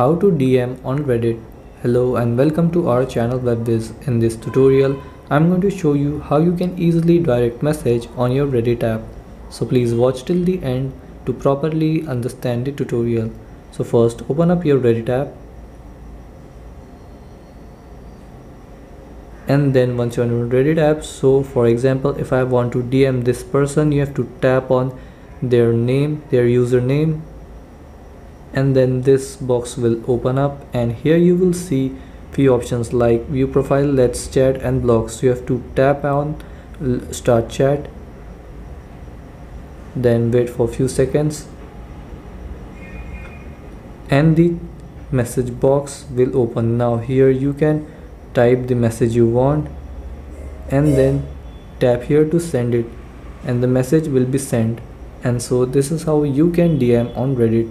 how to DM on Reddit. Hello and welcome to our channel Web Whizz. In this tutorial, I'm going to show you how you can easily direct message on your Reddit app. So please watch till the end to properly understand the tutorial. So first open up your Reddit app and then once you're on Reddit app so for example if I want to DM this person you have to tap on their name their username and then this box will open up and here you will see few options like view profile let's chat and blocks. You have to tap on start chat then wait for few seconds and the message box will open. Now here you can type the message you want and then tap here to send it and the message will be sent. And so this is how you can DM on Reddit